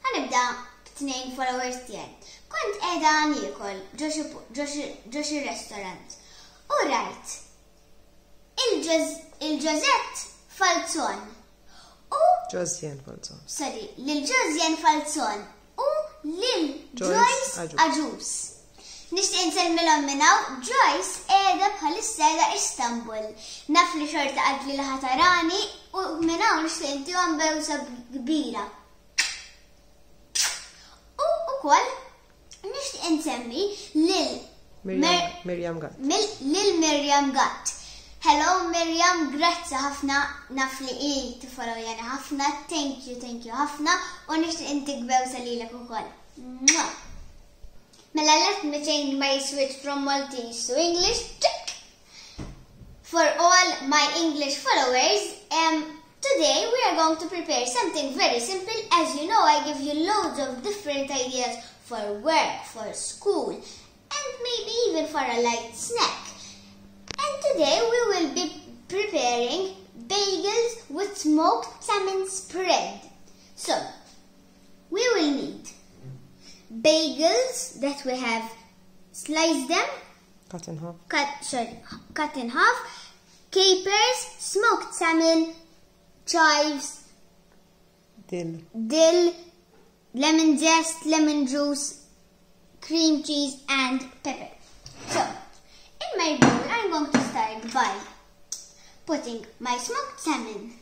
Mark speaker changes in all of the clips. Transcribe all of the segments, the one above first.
Speaker 1: Ħa nibda b'tnejn followers tiegħi. Kont qiegħda niekol ġo xi restaurant u rajt lil Ġożett Falzon u
Speaker 2: Ġożjen Falzon.
Speaker 1: Sorry, lil Ġożjen Falzon u lil
Speaker 2: Joyce Aġus.
Speaker 1: Nixtieq insellmilhom minn hawn Joyce qiegħda bħalissa qiegħda Istanbul. Naf li xorta qaltli li ħatarani u minn hawn nixtieq intihom bewsa kbira. U ukoll nixtieq insemmi lil
Speaker 2: Mirjam Gatt.
Speaker 1: Lil Mirjam Gatt. Hello Mirjam, grazzi ħafna naf li hi tifollow jana ħafna, thank you, thank you ħafna u nixtieq intik bewsa lilek ukoll. Mela let me change my switch from Maltese to English. For all my English followers, um, Today we are going to prepare something very simple. As you know, I give you loads of different ideas for work, for school, and maybe even for a light snack and today we will be preparing bagels with smoked salmon spread. So, we will need bagels that we have sliced them,
Speaker 2: cut in half,
Speaker 1: cut, sorry, cut in half, capers, smoked salmon, chives,
Speaker 2: dill,
Speaker 1: dill, lemon zest, lemon juice, cream cheese and pepper. So, my bowl, I'm going to start by putting my smoked salmon.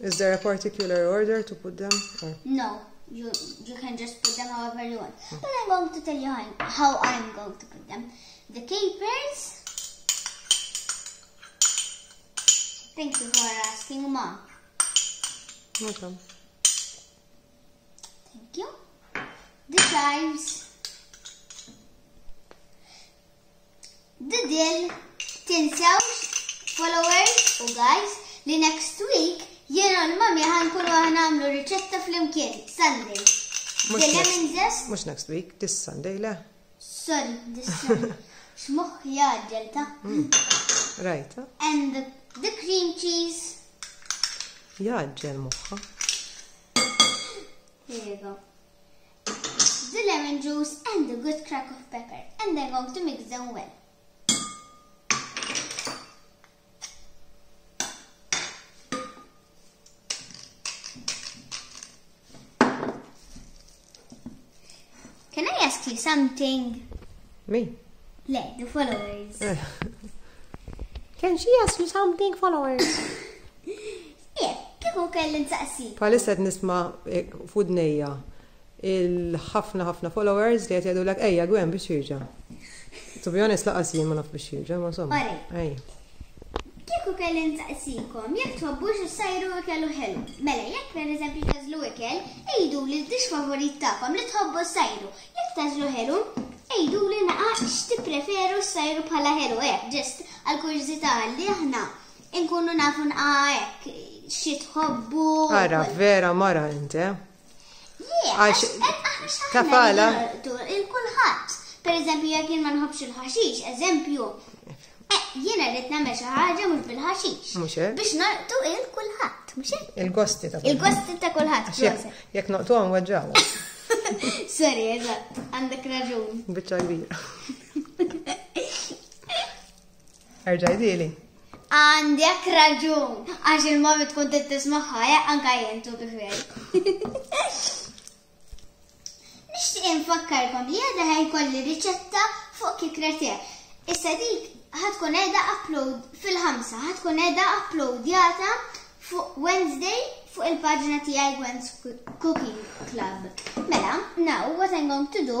Speaker 2: Is there a particular order to put them? Or?
Speaker 1: No, you you can just put them however you want. Hmm. But I'm going to tell you how I'm, how I'm going to put them. The capers. Thank you for asking, Mom.
Speaker 2: Welcome.
Speaker 1: Thank you. The chives. Didil, tinsewx followers u guys li next week jiena u l-mami ħankunu għan għamlu riċetta fl-imkien, Sunday. The lemon zest?
Speaker 2: Mux next week, this Sunday, le?
Speaker 1: Sorry, this Sunday. Xmuħ jaġġel
Speaker 2: ta' mm. Right.
Speaker 1: And the, the cream cheese.
Speaker 2: Jaġġel muħħa.
Speaker 1: Here you go. The lemon juice and the good crack of pepper. And they're going to mix them well. ask you something?
Speaker 2: Me?
Speaker 1: Le, the followers. Eh.
Speaker 2: Can she ask you something, followers?
Speaker 1: Jekk kieku kelli nsaqsik.
Speaker 2: Bħalissa qed nisma' f'widnejja l-ħafna ħafna followers li qed jgħidulek ejja Gwen biex jirġa'. To be honest laqas jien ma naf biex jirġa' ma somma.
Speaker 1: Kieku kelli nsaqsikom, jekk tħobbux issajru ikel u ħelu. Mela jekk pereżempju tażlu ikel, għiduli d-dix favorit tagħkom li tħobbu ssajru. Jekk tażlu ħelu, għiduli naqa' x'tippreferu ssajru bħala ħelu hekk ġest għall-kurjużità li aħna Inkunu nafu nqaqa hekk xi tħobbu.
Speaker 2: Ara vera mara
Speaker 1: inte.
Speaker 2: Għax
Speaker 1: tafala. Il-kulħadd. Per eżempju, jekk jien ma nħobbx il-ħaxix, eżempju, eh, jiena rrid nagħmel xi ħaġa mhux bil-ħaxix.
Speaker 2: Mhux hekk.
Speaker 1: Biex naqtu il-kulħadd, mhux hekk?
Speaker 2: Il-gosti ta'
Speaker 1: Il-gosti ta' kulħadd.
Speaker 2: Jekk noqtuhom weġġaw.
Speaker 1: Sorry, eżatt, għandek raġun.
Speaker 2: Biċċa kbira. Erġa' jidhieli.
Speaker 1: Għandek raġun, għax il-mommy tkun trid tismagħha, eh, anke jien tu kif Nixtieq infakkarkom li għadha ħajkolli riċetta fuq kikrete. Issa dik ħatkun qiegħda upload fil-ħamsa, ħatkun qiegħda uploadjata fuq Wednesday fuq il-paġna tiegħi Gwen's Cooking Club. Mela, now what I'm going to do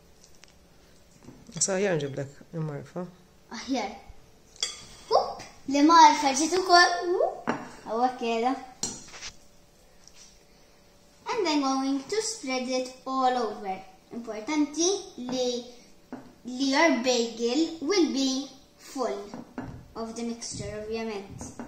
Speaker 2: Sa ħjar nġiblek immarfa.
Speaker 1: Aħjar. Hup, li marfa ġiet ukoll. Għawa kera. And I'm going to spread it all over. Importanti li li your bagel will be full of the mixture, ovvjament.